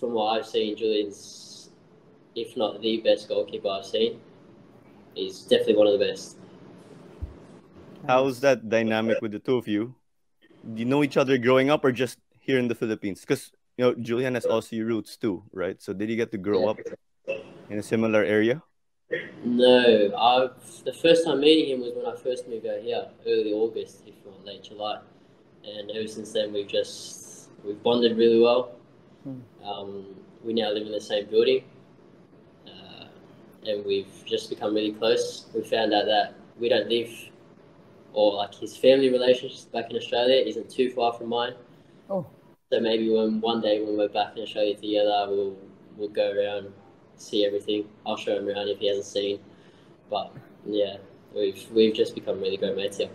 from what I've seen, Julian's, if not the best goalkeeper I've seen. He's definitely one of the best. How's that dynamic with the two of you? Do you know each other growing up or just here in the Philippines? Because you know Julian has Aussie roots too, right? So did you get to grow Yeah. up in a similar area? No, I've the first time meeting him was when I first moved out here, early August, if not late July, and ever since then we've just we've bonded really well. Um, we now live in the same building, uh, and we've just become really close. We found out that we don't live, or like his family relationships back in Australia isn't too far from mine. Oh. So maybe when one day when we're back in Australia together, we'll we'll go around, see everything. I'll show him around if he hasn't seen. But yeah, we've we've just become really great mates here.